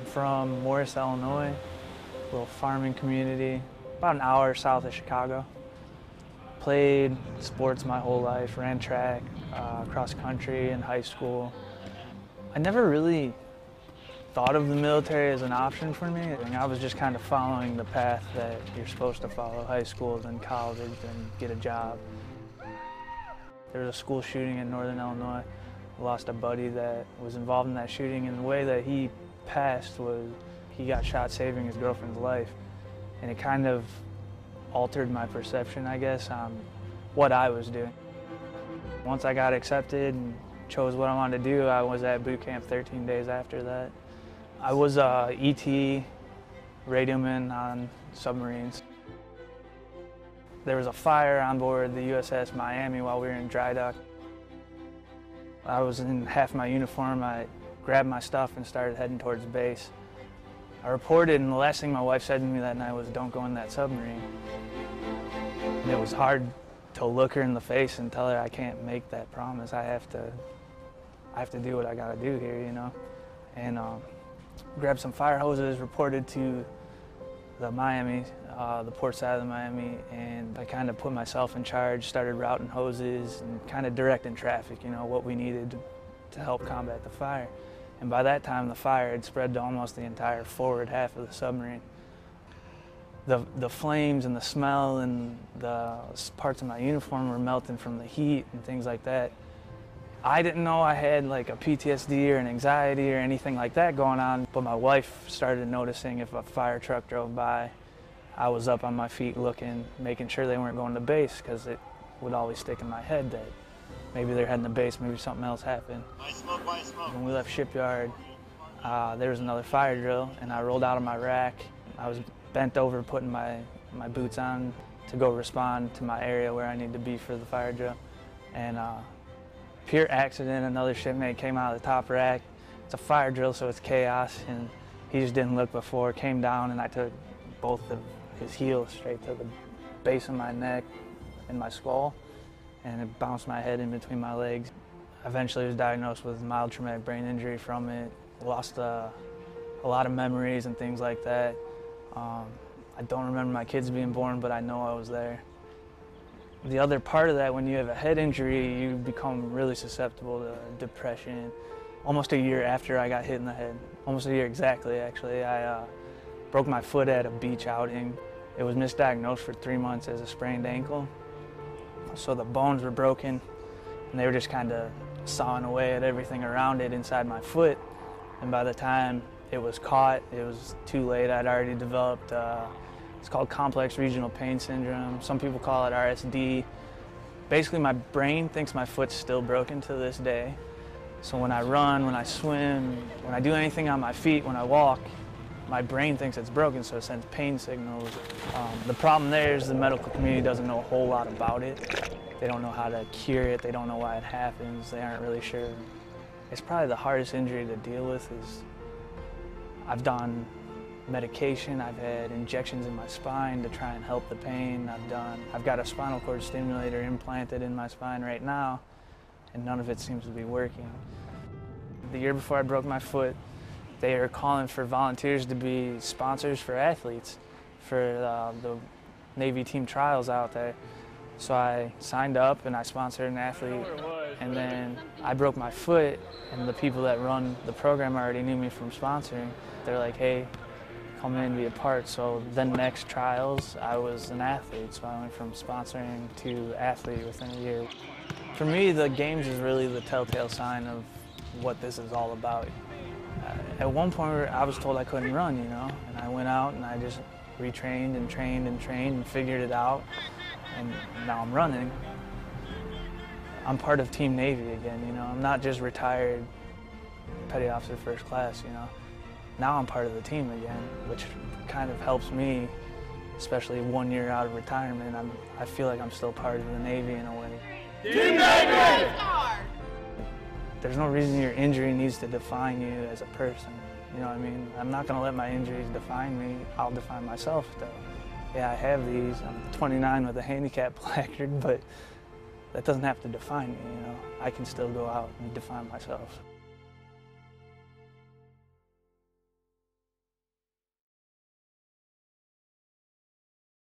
I'm from Morris, Illinois, a little farming community, about an hour south of Chicago. Played sports my whole life, ran track, uh, cross country in high school. I never really thought of the military as an option for me. I was just kind of following the path that you're supposed to follow, high school, then college, then get a job. There was a school shooting in Northern Illinois. I lost a buddy that was involved in that shooting, and the way that he passed was he got shot saving his girlfriend's life. And it kind of altered my perception, I guess, on what I was doing. Once I got accepted and chose what I wanted to do, I was at boot camp 13 days after that. I was a ET radioman on submarines. There was a fire on board the USS Miami while we were in dry dock. I was in half my uniform. I grabbed my stuff and started heading towards base. I reported, and the last thing my wife said to me that night was, don't go in that submarine. And it was hard to look her in the face and tell her I can't make that promise. I have to, I have to do what I gotta do here, you know? And um, grabbed some fire hoses, reported to the Miami, uh, the port side of the Miami, and I kind of put myself in charge, started routing hoses and kind of directing traffic, you know, what we needed to help combat the fire. And by that time, the fire had spread to almost the entire forward half of the submarine. The, the flames and the smell and the parts of my uniform were melting from the heat and things like that. I didn't know I had like a PTSD or an anxiety or anything like that going on, but my wife started noticing if a fire truck drove by, I was up on my feet looking, making sure they weren't going to base because it would always stick in my head that maybe they're heading to base, maybe something else happened. When we left shipyard, uh, there was another fire drill and I rolled out of my rack. I was bent over putting my, my boots on to go respond to my area where I need to be for the fire drill. And uh, pure accident, another shipmate came out of the top rack. It's a fire drill, so it's chaos, and he just didn't look before, came down, and I took both of his heels straight to the base of my neck and my skull, and it bounced my head in between my legs. Eventually was diagnosed with mild traumatic brain injury from it, lost uh, a lot of memories and things like that. Um, I don't remember my kids being born, but I know I was there. The other part of that, when you have a head injury, you become really susceptible to depression. Almost a year after I got hit in the head, almost a year exactly actually, I uh, broke my foot at a beach outing. It was misdiagnosed for three months as a sprained ankle. So the bones were broken and they were just kind of sawing away at everything around it inside my foot. And by the time it was caught, it was too late. I'd already developed uh, it's called complex regional pain syndrome. Some people call it RSD. Basically, my brain thinks my foot's still broken to this day. So when I run, when I swim, when I do anything on my feet, when I walk, my brain thinks it's broken, so it sends pain signals. Um, the problem there is the medical community doesn't know a whole lot about it. They don't know how to cure it. They don't know why it happens. They aren't really sure. It's probably the hardest injury to deal with is I've done medication. I've had injections in my spine to try and help the pain. I've done, I've got a spinal cord stimulator implanted in my spine right now, and none of it seems to be working. The year before I broke my foot, they are calling for volunteers to be sponsors for athletes for uh, the Navy team trials out there. So I signed up and I sponsored an athlete. And then I broke my foot, and the people that run the program already knew me from sponsoring. They're like, hey, come in and be a part. So then next trials, I was an athlete. So I went from sponsoring to athlete within a year. For me, the games is really the telltale sign of what this is all about. Uh, at one point, I was told I couldn't run, you know, and I went out and I just retrained and trained and trained and figured it out, and now I'm running. I'm part of Team Navy again, you know. I'm not just retired petty officer first class, you know now I'm part of the team again, which kind of helps me, especially one year out of retirement. I'm, I feel like I'm still part of the Navy in a way. Team Navy! There's no reason your injury needs to define you as a person. You know what I mean? I'm not going to let my injuries define me. I'll define myself, though. Yeah, I have these. I'm 29 with a handicap placard, but that doesn't have to define me, you know? I can still go out and define myself.